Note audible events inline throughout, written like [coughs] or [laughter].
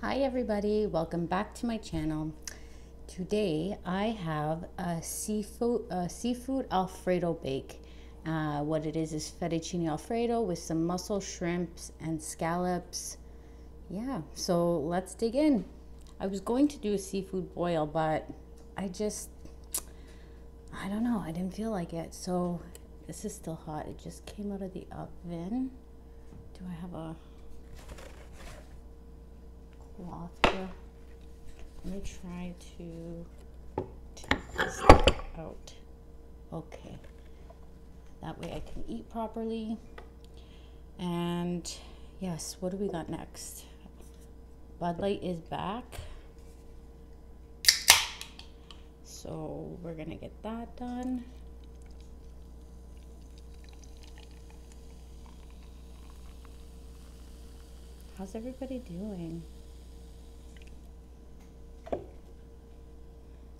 Hi everybody, welcome back to my channel. Today I have a seafood, a seafood alfredo bake. Uh, what it is is fettuccine alfredo with some mussel shrimps and scallops. Yeah, so let's dig in. I was going to do a seafood boil, but I just, I don't know, I didn't feel like it. So this is still hot. It just came out of the oven. Do I have a cloth here. Let me try to take this out. Okay. That way I can eat properly. And yes, what do we got next? Bud Light is back. So we're gonna get that done. How's everybody doing?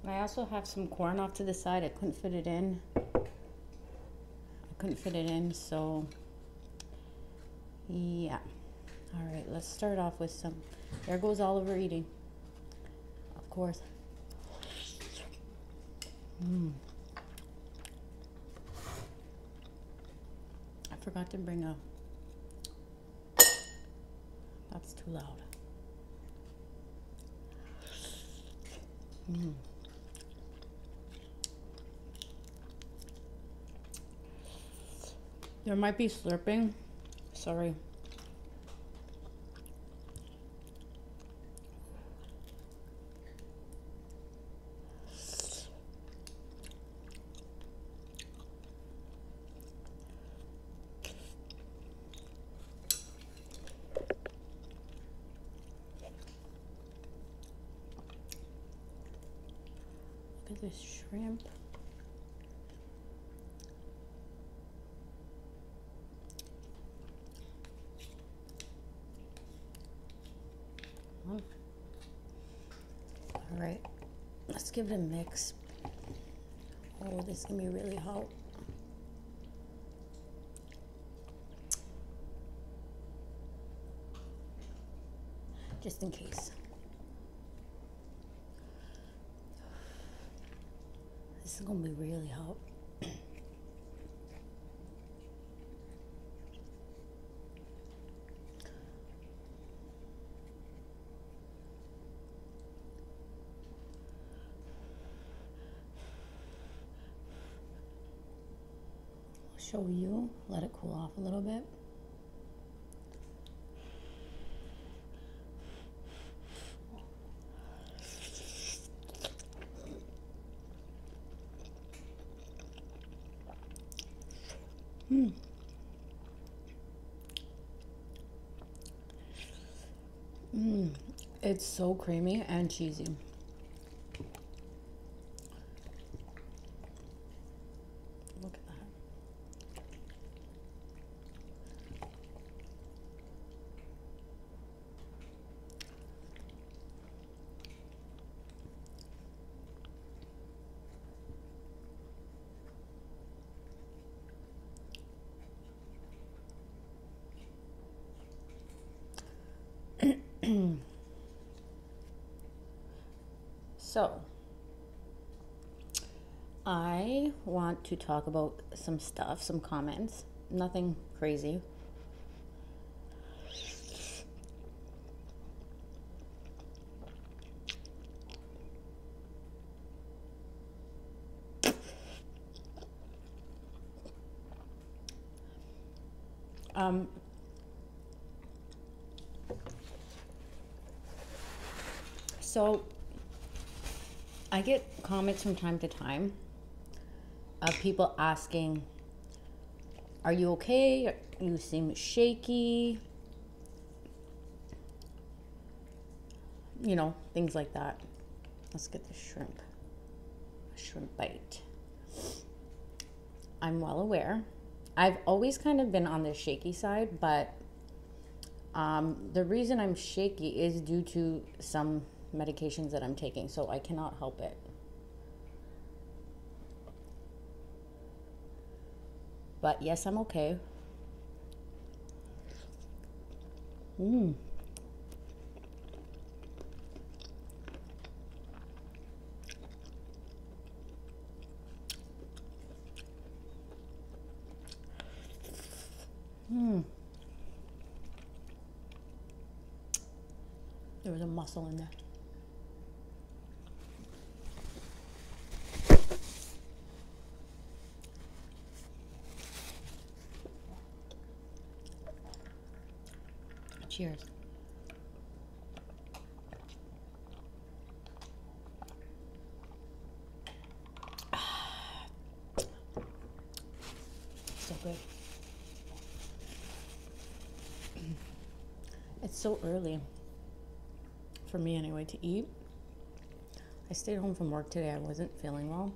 I also have some corn off to the side. I couldn't fit it in. I couldn't fit it in, so yeah. All right, let's start off with some. There goes Oliver eating. Of course. Mm. I forgot to bring a. That's too loud. Mm. There might be slurping. Sorry. Look at this shrimp. All right, let's give it a mix. Oh, this is gonna be really hot. Just in case. This is gonna be really hot. Show you, let it cool off a little bit. Mm. Mm. It's so creamy and cheesy. [clears throat] so, I want to talk about some stuff, some comments, nothing crazy. Um, So I get comments from time to time of people asking, Are you okay? You seem shaky. You know, things like that. Let's get the shrimp. A shrimp bite. I'm well aware. I've always kind of been on the shaky side, but um, the reason I'm shaky is due to some medications that I'm taking, so I cannot help it. But yes, I'm okay. Mmm. Mmm. There was a mussel in there. Cheers. [sighs] So good. [clears throat] It's so early for me anyway to eat. I stayed home from work today. I wasn't feeling well.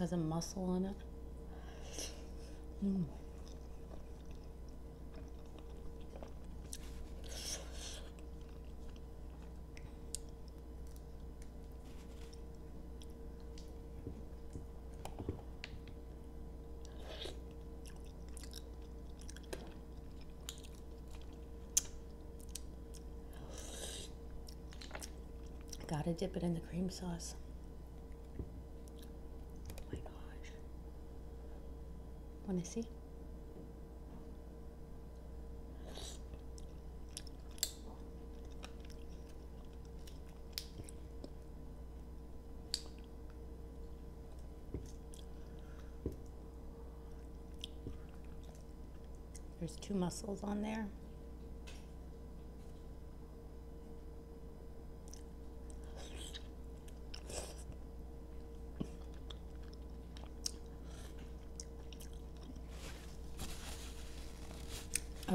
Has a mussel in it. Mm. Gotta dip it in the cream sauce. Oh my gosh. Wanna see? There's two mussels on there.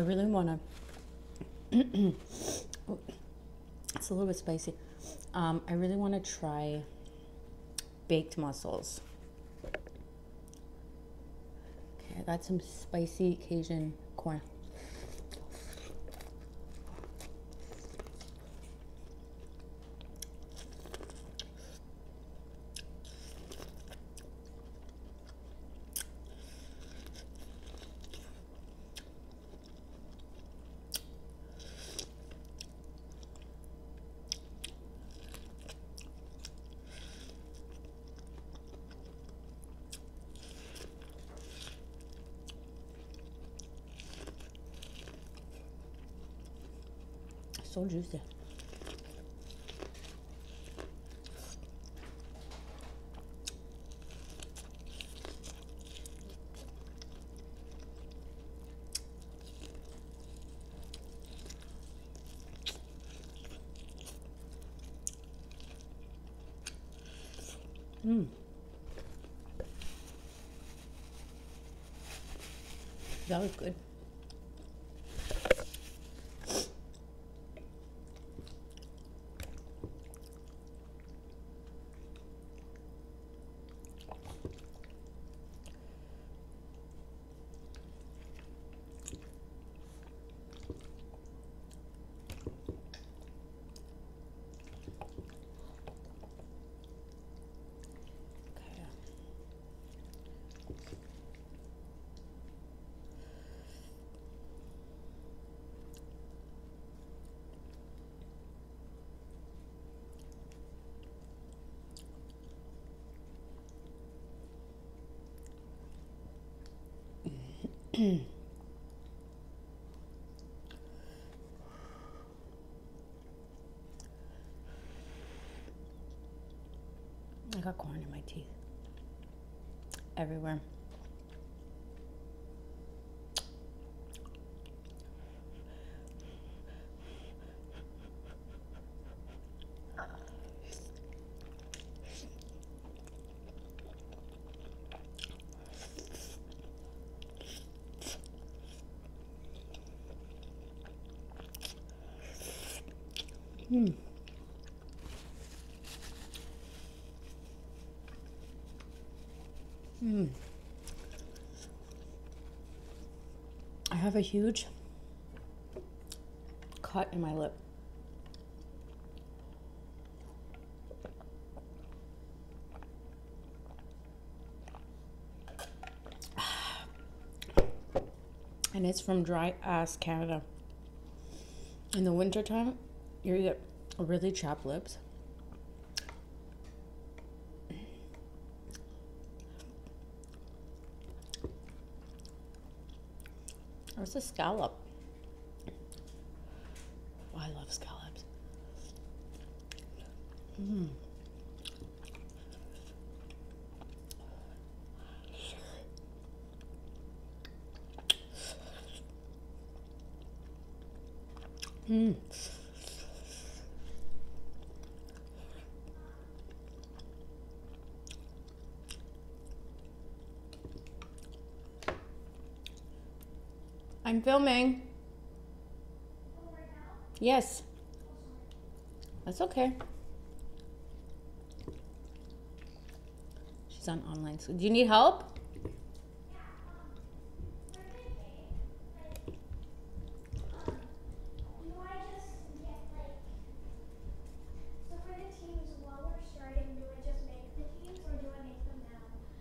Really want to. [coughs] it's a little bit spicy. Um, I really want to try baked mussels. Okay, I got some spicy Cajun corn. Juicy. Mmm. That was good. Okay. [clears throat] I got corn in my teeth. Everywhere. Hmm. Mm. I have a huge cut in my lip. [sighs] And it's from dry ass Canada. In the wintertime, you get really chapped lips. Where's a scallop? Oh, I love scallops. Hmm. Hmm. I'm filming. Yes. That's okay. She's on online school. Do you need help?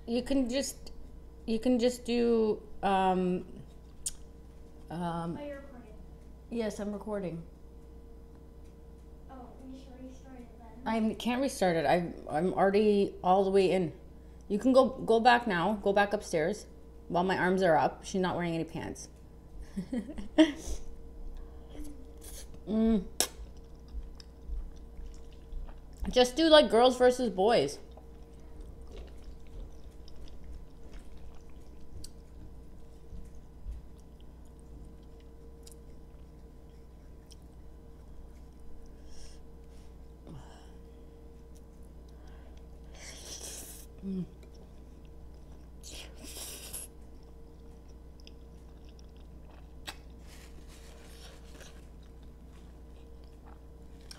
You can just, you can just do, um, um, Oh, you're recording. yes, I'm recording. Oh, should restart it then. I can't restart it. I'm I'm already all the way in. You can go go back now. Go back upstairs while my arms are up. She's not wearing any pants. [laughs] mm. Just do like girls versus boys.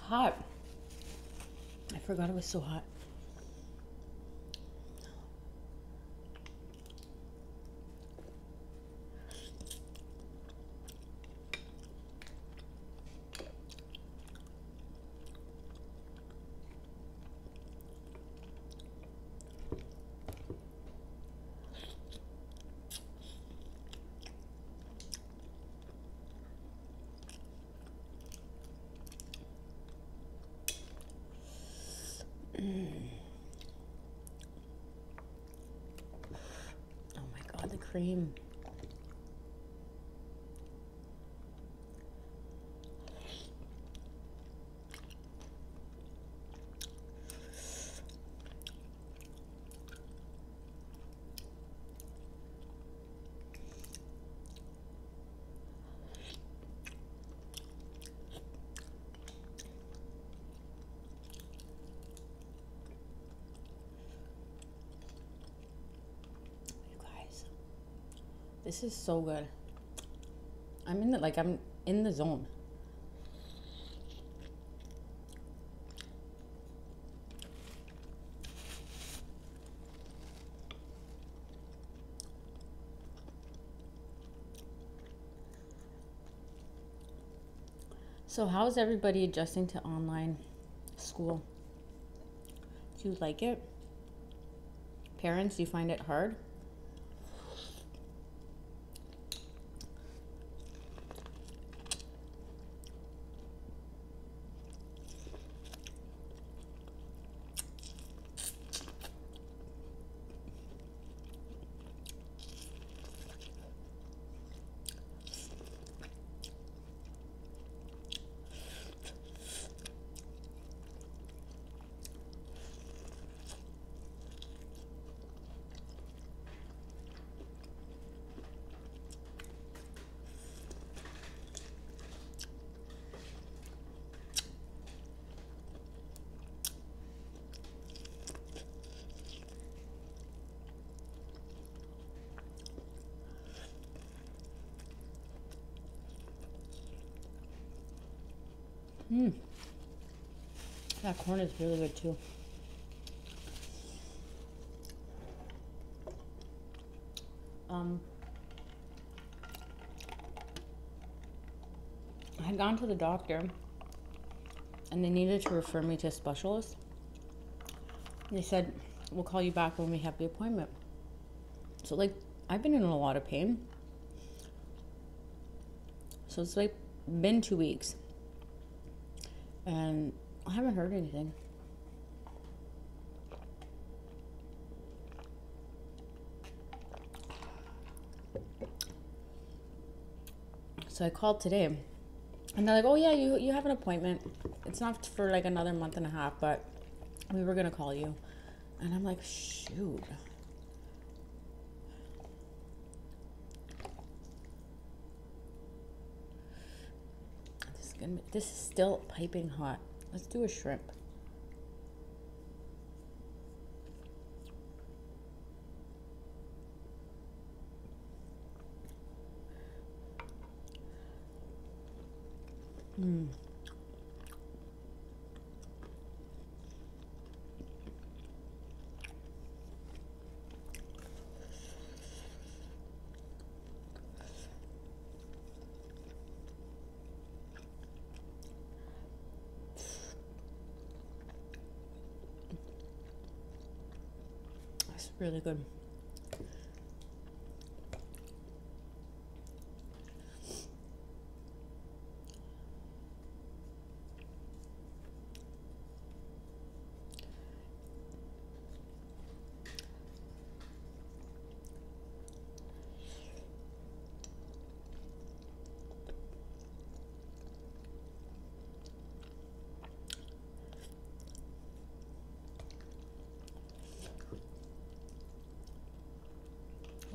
Hot. I forgot it was so hot. Oh my god, the cream. You guys, this is so good. I'm in the like I'm in the zone. So how's everybody adjusting to online school? Do you like it? Parents, do you find it hard? Mm. That corn is really good too. Um, I had gone to the doctor and they needed to refer me to a specialist. They said, We'll call you back when we have the appointment. So, like, I've been in a lot of pain. So, it's like been two weeks and I haven't heard anything. So I called today, and they're like, "Oh yeah, you you have an appointment. It's not for like another month and a half, but we were gonna call you." And I'm like, "Shoot." This is gonna. This is still piping hot. Let's do a shrimp. Mm. That's really good.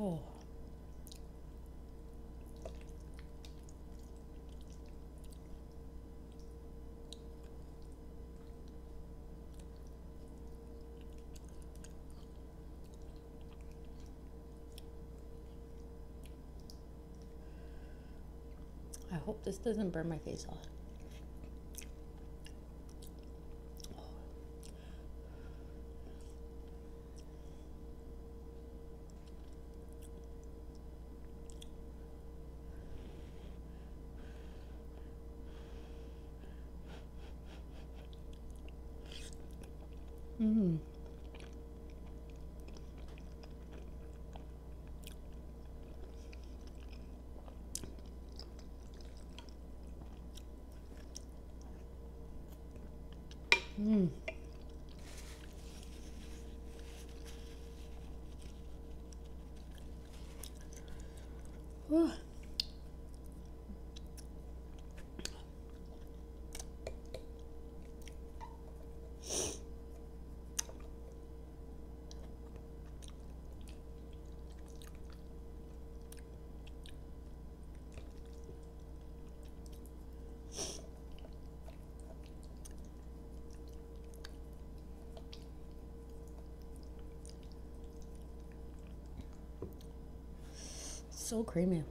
Oh. I hope this doesn't burn my face off. Mm. Mm. Whew. So creamy.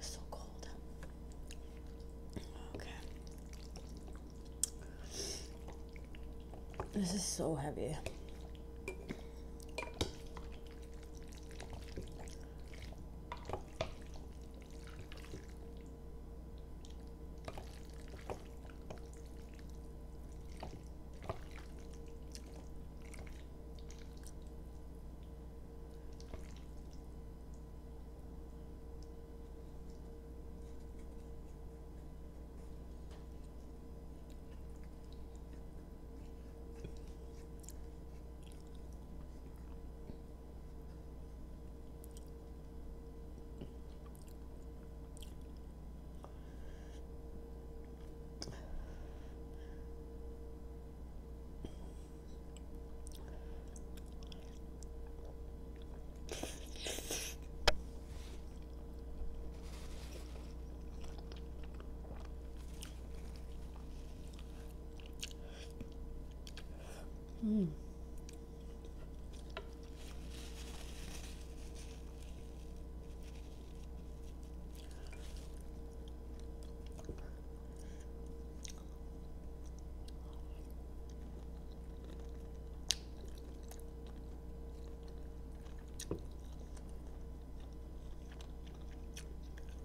So cold. Okay. This is so heavy.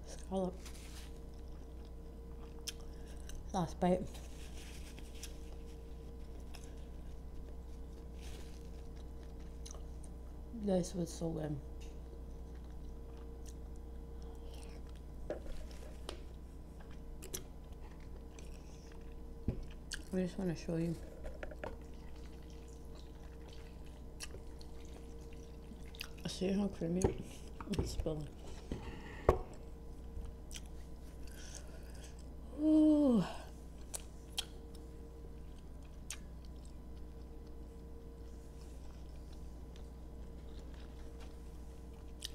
Scallop. Last bite. This was so good. I just want to show you. See how creamy it's spilling. Ooh.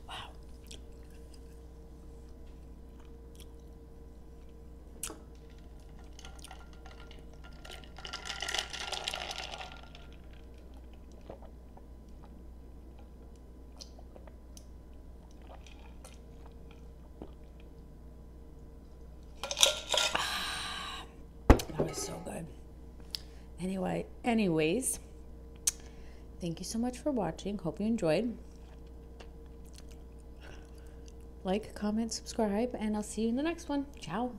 Wow. Was so good. Anyway, anyways, thank you so much for watching. Hope you enjoyed. Like, comment, subscribe, and I'll see you in the next one. Ciao.